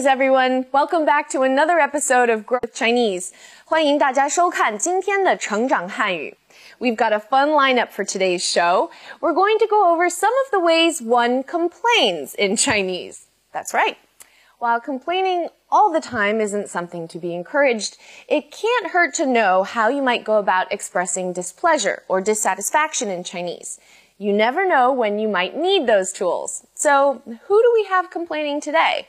Greetings, everyone. Welcome back to another episode of Growth Chinese. 欢迎大家收看今天的成长汉语。We've got a fun lineup for today's show. We're going to go over some of the ways one complains in Chinese. That's right. While complaining all the time isn't something to be encouraged, it can't hurt to know how you might go about expressing displeasure or dissatisfaction in Chinese. You never know when you might need those tools. So, who do we have complaining today?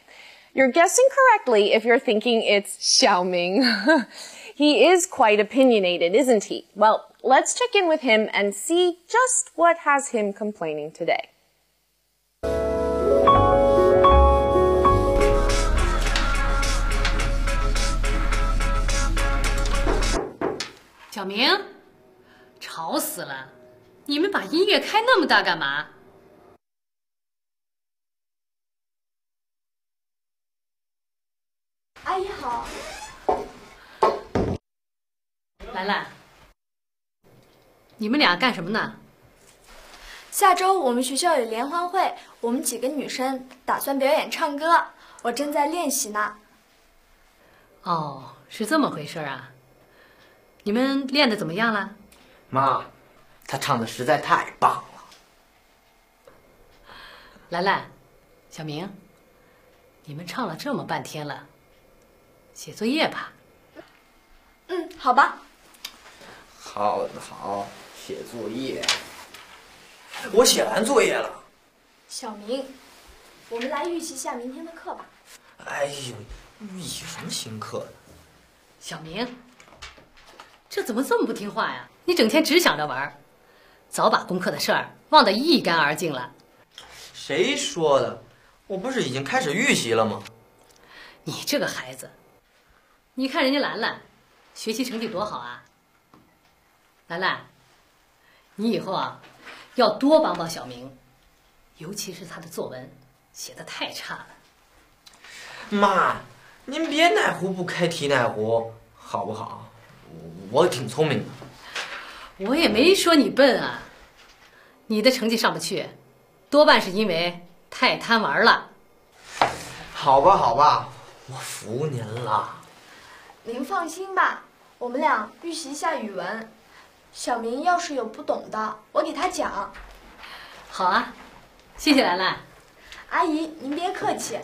You're guessing correctly if you're thinking it's Xiaoming. he is quite opinionated, isn't he? Well, let's check in with him and see just what has him complaining today. 小明，吵死了！你们把音乐开那么大干嘛？ 阿姨好，兰兰，你们俩干什么呢？下周我们学校有联欢会，我们几个女生打算表演唱歌，我正在练习呢。哦，是这么回事啊？你们练的怎么样了？妈，他唱的实在太棒了。兰兰，小明，你们唱了这么半天了。写作业吧。嗯，好吧。好好写作业。我写完作业了。小明，我们来预习下明天的课吧。哎呦，预习什么新课呢？小明，这怎么这么不听话呀？你整天只想着玩，早把功课的事儿忘得一干二净了。谁说的？我不是已经开始预习了吗？你这个孩子。你看人家兰兰，学习成绩多好啊！兰兰，你以后啊，要多帮帮小明，尤其是他的作文写的太差了。妈，您别哪壶不开提哪壶，好不好？我挺聪明的。我也没说你笨啊，你的成绩上不去，多半是因为太贪玩了。好吧，好吧，我服您了。您放心吧，我们俩预习一下语文。小明要是有不懂的，我给他讲。好啊，谢谢兰兰。阿姨，您别客气。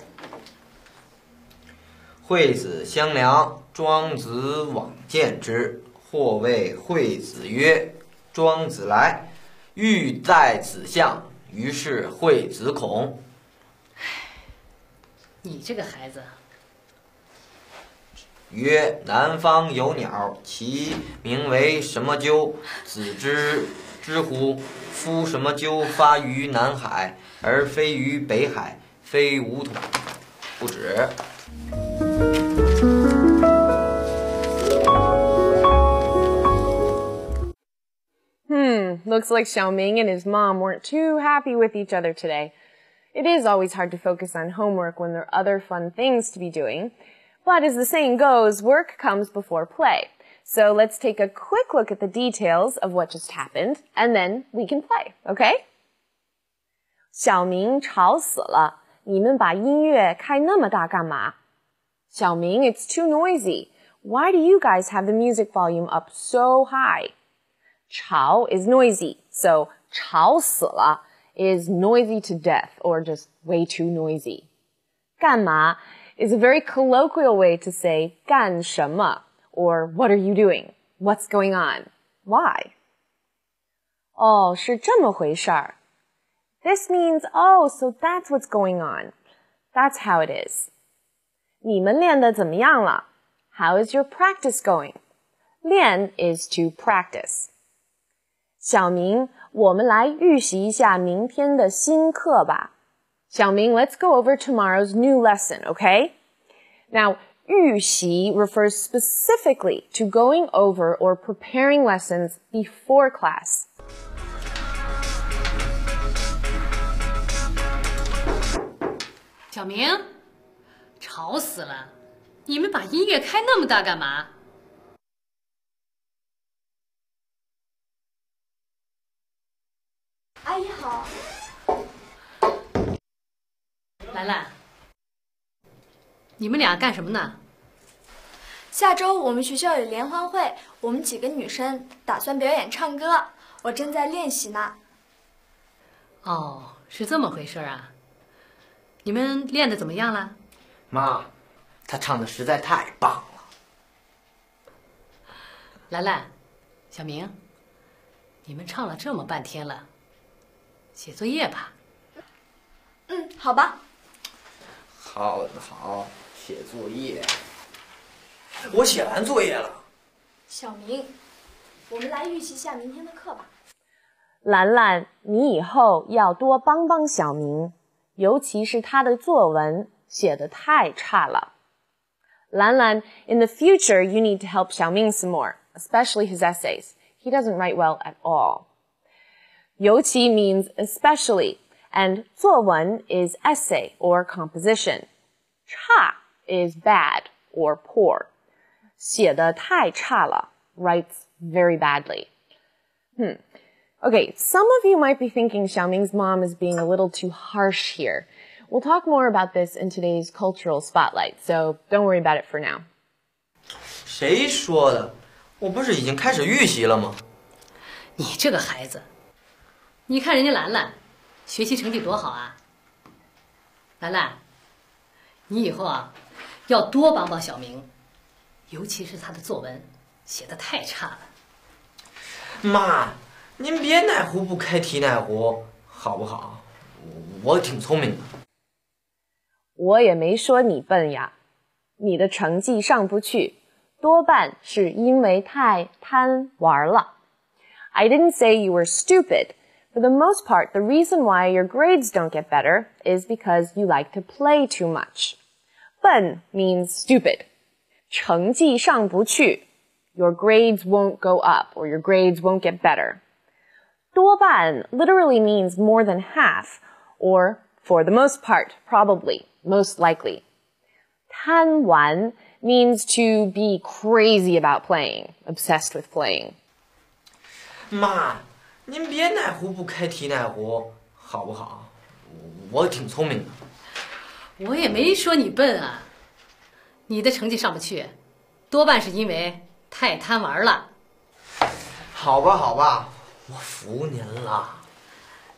惠子相良，庄子往见之。或谓惠子曰：“庄子来，欲在子相。”于是惠子恐。唉，你这个孩子。曰：南方有鸟，其名为什么鸠？子之知乎？夫什么鸠发于南海，而非于北海？非吾土。不止。Hmm, looks like Xiaoming and his mom weren't too happy with each other today. It is always hard to focus on homework when there are other fun things to be doing. But as the saying goes, work comes before play. So let's take a quick look at the details of what just happened, and then we can play, okay? 小明吵死了！你们把音乐开那么大干嘛？小明, it's too noisy. Why do you guys have the music volume up so high? 吵 is noisy, so 吵死了 is noisy to death or just way too noisy. 干嘛 is a very colloquial way to say 干什么 or what are you doing? What's going on? Why? 哦，是这么回事儿。This means, oh, so that's what's going on. That's how it is. 你们练的怎么样了? How is your practice going? 练 is to practice. 小明，我们来预习一下明天的新课吧。 Xiaoming, let's go over tomorrow's new lesson, okay? Now, 预习 refers specifically to going over or preparing lessons before class. 小明，吵死了！你们把音乐开那么大干嘛？阿姨好。 兰兰，你们俩干什么呢？下周我们学校有联欢会，我们几个女生打算表演唱歌，我正在练习呢。哦，是这么回事啊。你们练的怎么样了？妈，他唱的实在太棒了。兰兰，小明，你们唱了这么半天了，写作业吧。嗯，好吧。好好写作业。我写完作业了。小明，我们来预习一下明天的课吧。兰兰，你以后要多帮帮小明，尤其是他的作文写的太差了。兰兰，in the future you need to help Xiaoming some more, especially his essays. He doesn't write well at all. 尤其 means especially, and 作文 is essay or composition. 差 is bad or poor. 写的太差了 writes very badly. Hmm. Okay, some of you might be thinking Xiaoming's mom is being a little too harsh here. We'll talk more about this in today's cultural spotlight, so don't worry about it for now. 谁说的？我不是已经开始预习了吗？你这个孩子，你看人家兰兰， 学习成绩多好啊。兰兰，你以后啊，要多帮帮小明，尤其是他的作文写的太差了。妈，您别哪壶不开提哪壶，好不好？我挺聪明的。我也没说你笨呀，你的成绩上不去，多半是因为太贪玩了。I didn't say you were stupid. For the most part, the reason why your grades don't get better is because you like to play too much. 笨 means stupid. 成绩上不去 your grades won't go up or your grades won't get better. 多半 literally means more than half or for the most part, probably, most likely. 贪玩 means to be crazy about playing, obsessed with playing. 妈， 您别哪壶不开提哪壶，好不好？我挺聪明的。我也没说你笨啊，你的成绩上不去，多半是因为太贪玩了。好吧，好吧，我服您了。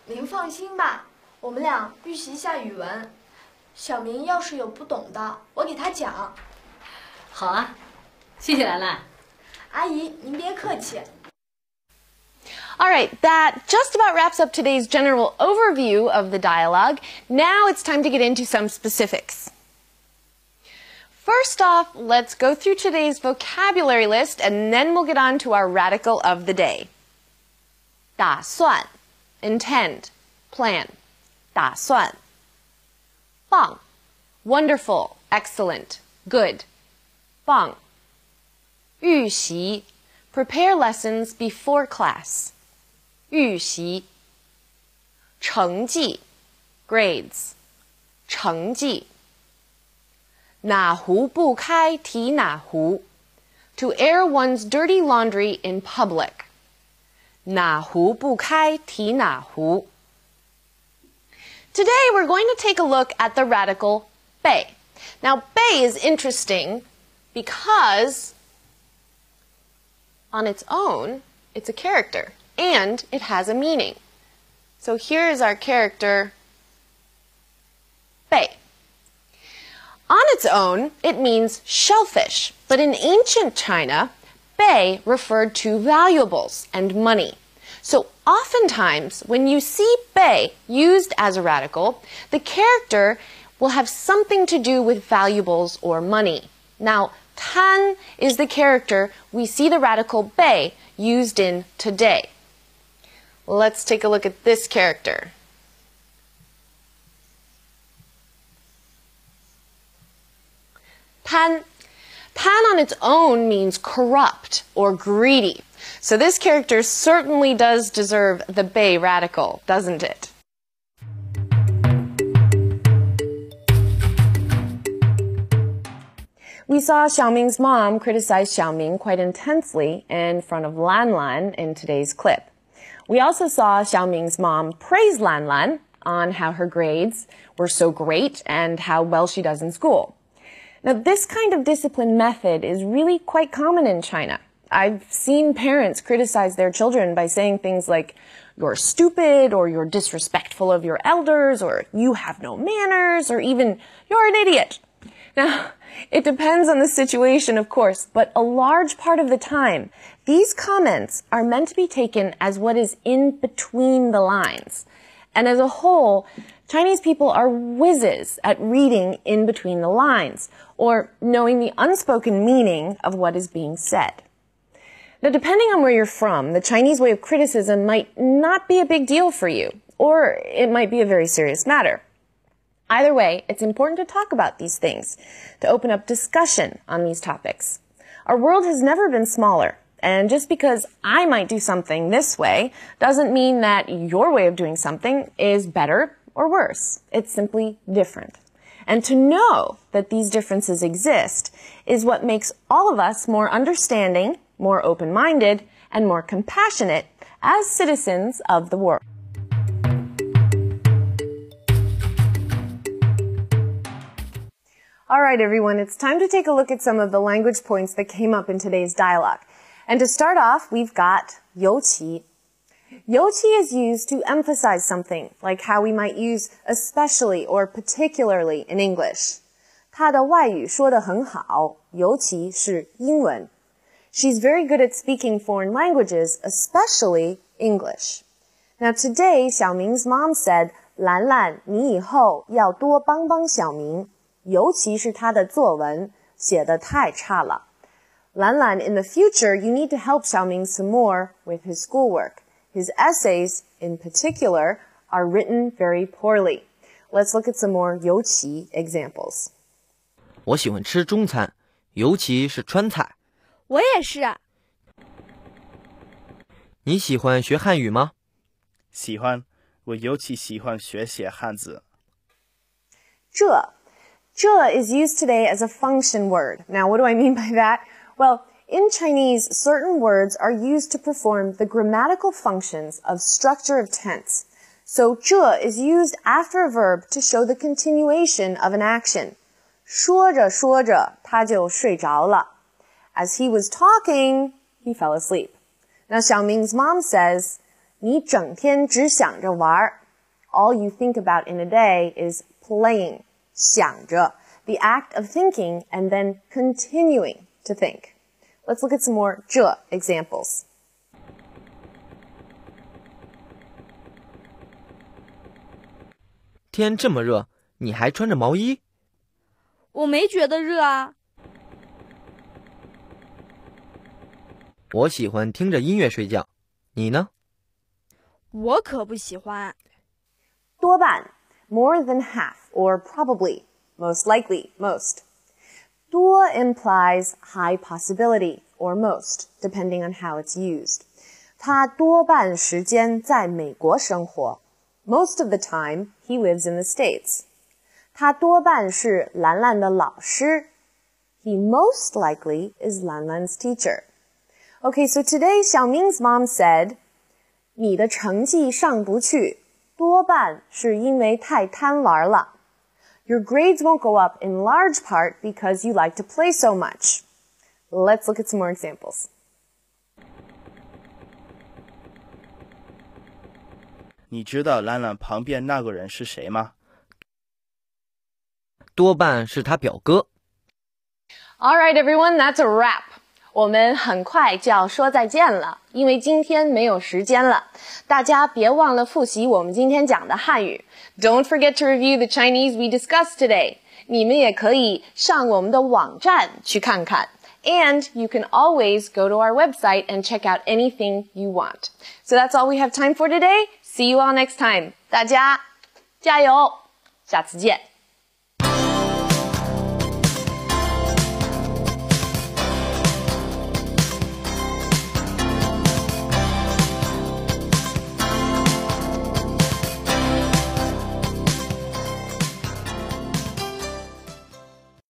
您放心吧，我们俩预习一下语文。小明要是有不懂的，我给他讲。好啊，谢谢兰兰。阿姨，您别客气。All right, that just about wraps up today's general overview of the dialogue. Now it's time to get into some specifics. First off, let's go through today's vocabulary list and then we'll get on to our radical of the day. 打算 intend, plan. 打算棒 wonderful, excellent, good. 棒预习 prepare lessons before class. 预习。成绩，grades，成绩。哪壶不开提哪壶，to air one's dirty laundry in public。哪壶不开提哪壶。Today we're going to take a look at the radical Bei. Now, Bei is interesting because on its own, it's a character and it has a meaning. So here is our character, Bei. On its own, it means shellfish, but in ancient China, Bei referred to valuables and money. So oftentimes, when you see Bei used as a radical, the character will have something to do with valuables or money. Now, Tan is the character we see the radical Bei used in today. Let's take a look at this character. Pan. Pan on its own means corrupt or greedy. So this character certainly does deserve the Bei radical, doesn't it? We saw Xiaoming's mom criticize Xiaoming quite intensely in front of Lan Lan in today's clip. We also saw Xiaoming's mom praise Lan Lan on how her grades were so great and how well she does in school. Now, this kind of discipline method is really quite common in China. I've seen parents criticize their children by saying things like, you're stupid, or you're disrespectful of your elders, or you have no manners, or even, you're an idiot. Now, it depends on the situation, of course, but a large part of the time, these comments are meant to be taken as what is in between the lines. And as a whole, Chinese people are whizzes at reading in between the lines, or knowing the unspoken meaning of what is being said. Now, depending on where you're from, the Chinese way of criticism might not be a big deal for you, or it might be a very serious matter. Either way, it's important to talk about these things, to open up discussion on these topics. Our world has never been smaller, and just because I might do something this way doesn't mean that your way of doing something is better or worse. It's simply different. And to know that these differences exist is what makes all of us more understanding more open-minded, and more compassionate as citizens of the world. All right, everyone, it's time to take a look at some of the language points that came up in today's dialogue. And to start off, we've got 尤其. 尤其 is used to emphasize something, like how we might use especially or particularly in English. 他的外语说得很好，尤其是英文。She's very good at speaking foreign languages, especially English. Now today, Xiaoming's mom said, 兰兰，你以后要多帮帮小明， 尤其是他的作文写的太差了。Lan Lan, in the future you need to help Xiaoming some more with his schoolwork. His essays, in particular, are written very poorly. Let's look at some more 尤其 examples. 我喜欢吃中餐，尤其是川菜。我也是、啊。你喜欢学汉语吗？喜欢，我尤其喜欢学写汉字。着 这 is used today as a function word. Now, what do I mean by that? Well, in Chinese, certain words are used to perform the grammatical functions of structure of tense. So 这 is used after a verb to show the continuation of an action. 说着说着，他就睡着了。as he was talking, he fell asleep. Now Xiaoming's mom says, 你整天只想着玩. All you think about in a day is playing, 想着, the act of thinking and then continuing to think. Let's look at some more 着 examples. 天这么热，你还穿着毛衣？我没觉得热啊。我喜欢听着音乐睡觉，你呢？我可不喜欢。多半 more than half or probably most likely most 多 implies high possibility or most depending on how it's used 他多半时间在美国生活 most of the time he lives in the states 他多半是兰兰的老师 he most likely is Lan Lan's teacher Okay, so today Xiaoming's mom said, 你的成绩上不去， 多半是因为太贪玩了。Your grades won't go up in large part because you like to play so much. Let's look at some more examples. 你知道兰兰旁边那个人是谁吗？多半是他表哥。All right, everyone, that's a wrap. 我们很快就要说再见了，因为今天没有时间了。大家别忘了复习我们今天讲的汉语。Don't forget to review the Chinese we discussed today。你们也可以上我们的网站去看看。And you can always go to our website and check out anything you want. So that's all we have time for today. See you all next time. 大家加油，下次见。